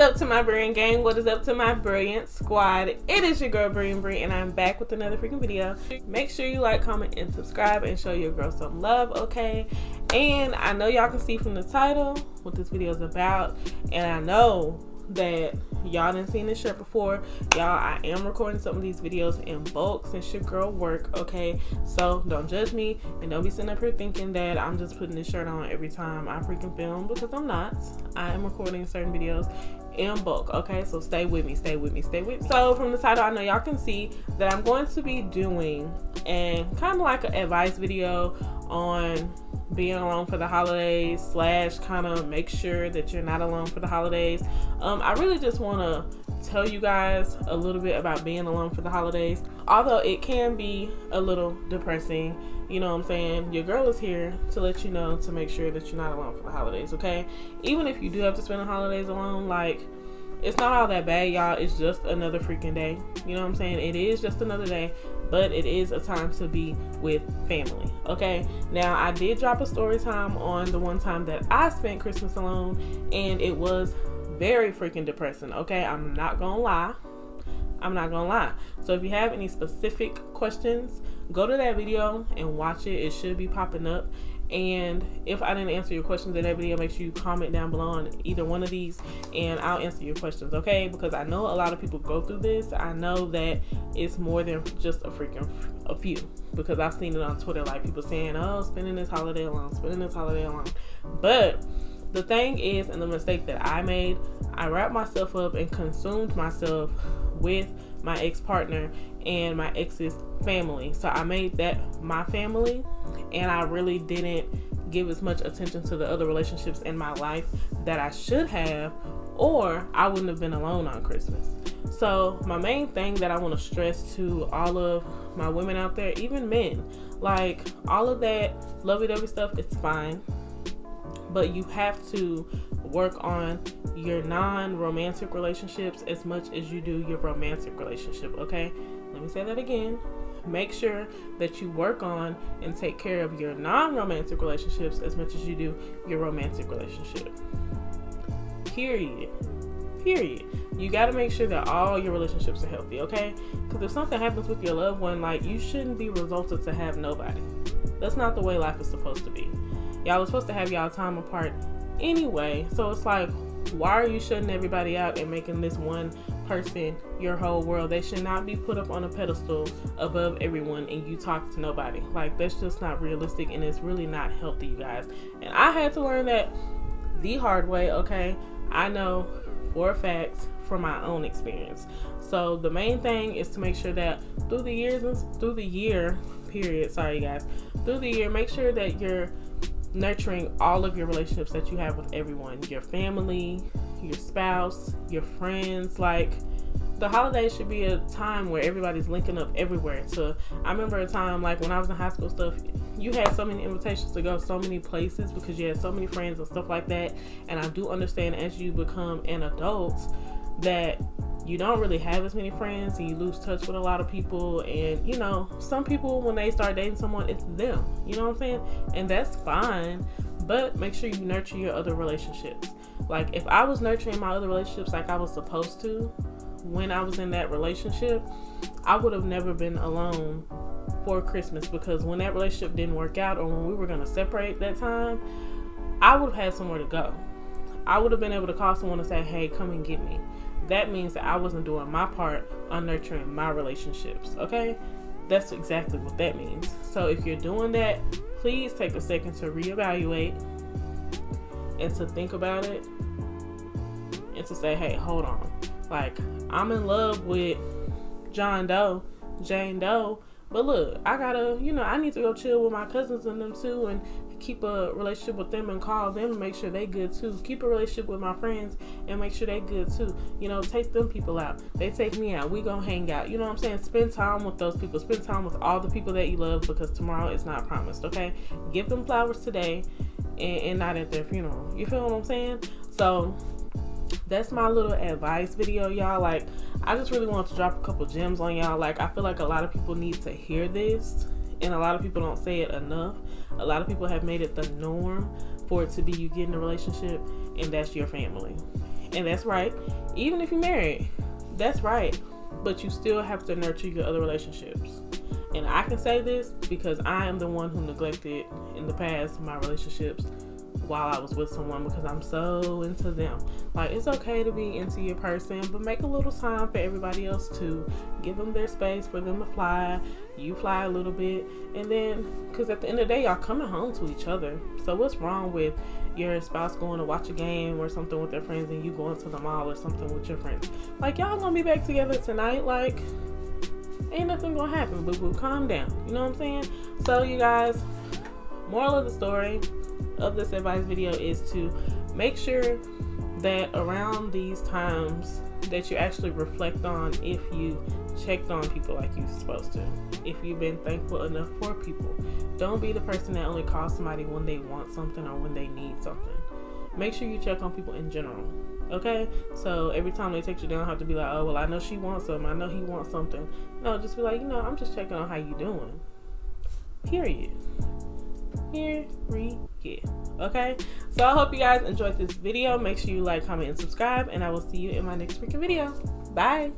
up to my brilliant gang? What is up to my brilliant squad? It is your girl Brilliant Bree and I'm back with another freaking video. Make sure you like, comment, and subscribe and show your girl some love, okay? And I know y'all can see from the title what this video is about. And I know that y'all didn't seen this shirt before. Y'all i am recording some of these videos in bulk since your girl work okay? So don't judge me and don't be sitting up here thinking that i'm just putting this shirt on every time i freaking film because i'm not. I am recording certain videos in bulk okay? So stay with me stay with me stay with me. So from the title i know y'all can see that i'm going to be doing and kind of like an advice video on being alone for the holidays slash kind of make sure that you're not alone for the holidays. Um, i really just want to tell you guys a little bit about being alone for the holidays. Although it can be a little depressing you know what i'm saying? Your girl is here to let you know to make sure that you're not alone for the holidays okay? Even if you do have to spend the holidays alone like it's not all that bad, y'all. It's just another freaking day. You know what I'm saying? It is just another day, but it is a time to be with family. Okay. Now, I did drop a story time on the one time that I spent Christmas alone, and it was very freaking depressing. Okay. I'm not gonna lie. I'm not gonna lie. So, if you have any specific questions, go to that video and watch it. It should be popping up. And if I didn't answer your questions in that video, make sure you comment down below on either one of these and I'll answer your questions, okay? Because I know a lot of people go through this. I know that it's more than just a freaking a few because I've seen it on Twitter like people saying, oh, spending this holiday alone, spending this holiday alone. But the thing is, and the mistake that I made, I wrapped myself up and consumed myself with my ex partner and my ex's family. So I made that my family, and I really didn't give as much attention to the other relationships in my life that I should have, or I wouldn't have been alone on Christmas. So, my main thing that I want to stress to all of my women out there, even men, like all of that lovey dovey stuff, it's fine, but you have to work on your non romantic relationships as much as you do your romantic relationship, okay? Let me say that again. Make sure that you work on and take care of your non romantic relationships as much as you do your romantic relationship. Period. Period. You got to make sure that all your relationships are healthy, okay? Because if something happens with your loved one, like you shouldn't be resulted to have nobody. That's not the way life is supposed to be. Y'all are supposed to have y'all time apart anyway. So it's like, why are you shutting everybody out and making this one person your whole world? They should not be put up on a pedestal above everyone and you talk to nobody. Like, that's just not realistic and it's really not healthy, you guys. And I had to learn that the hard way, okay? I know for a fact from my own experience. So the main thing is to make sure that through the years through the year period, sorry guys, through the year, make sure that you're nurturing all of your relationships that you have with everyone your family, your spouse, your friends. Like, the holidays should be a time where everybody's linking up everywhere. So, I remember a time like when I was in high school stuff, you had so many invitations to go so many places because you had so many friends and stuff like that. And I do understand as you become an adult that you don't really have as many friends and you lose touch with a lot of people. And you know some people when they start dating someone it's them. You know what i'm saying? And that's fine. But make sure you nurture your other relationships. Like if i was nurturing my other relationships like i was supposed to when i was in that relationship i would have never been alone for christmas. Because when that relationship didn't work out or when we were going to separate that time i would have had somewhere to go i would have been able to call someone and say hey come and get me that means that I wasn't doing my part on nurturing my relationships. Okay? That's exactly what that means. So if you're doing that, please take a second to reevaluate and to think about it and to say, hey, hold on. Like, I'm in love with John Doe, Jane Doe, but look, I gotta, you know, I need to go chill with my cousins and them too and keep a relationship with them and call them and make sure they good too. Keep a relationship with my friends and make sure they good too. You know, take them people out. They take me out. We gonna hang out. You know what I'm saying? Spend time with those people. Spend time with all the people that you love because tomorrow is not promised. Okay? Give them flowers today and, and not at their funeral. You feel what I'm saying? So that's my little advice video, y'all. Like, I just really want to drop a couple gems on y'all. Like, I feel like a lot of people need to hear this, and a lot of people don't say it enough. A lot of people have made it the norm for it to be you get in a relationship and that's your family. And that's right. Even if you're married, that's right. But you still have to nurture your other relationships. And I can say this because I am the one who neglected in the past my relationships while I was with someone because I'm so into them. Like, it's okay to be into your person, but make a little time for everybody else to give them their space for them to fly. You fly a little bit, and then because at the end of the day, y'all coming home to each other. So, what's wrong with your spouse going to watch a game or something with their friends and you going to the mall or something with your friends? Like, y'all gonna be back together tonight. Like, ain't nothing gonna happen, boo we'll calm down. You know what I'm saying? So, you guys, moral of the story of this advice video is to make sure that around these times that you actually reflect on if you checked on people like you're supposed to if you've been thankful enough for people. Don't be the person that only calls somebody when they want something or when they need something. Make sure you check on people in general okay? So every time they text you don't have to be like oh well i know she wants something. I know he wants something. No just be like you know i'm just checking on how you doing. Period okay? So i hope you guys enjoyed this video. Make sure you like comment and subscribe and i will see you in my next freaking video. Bye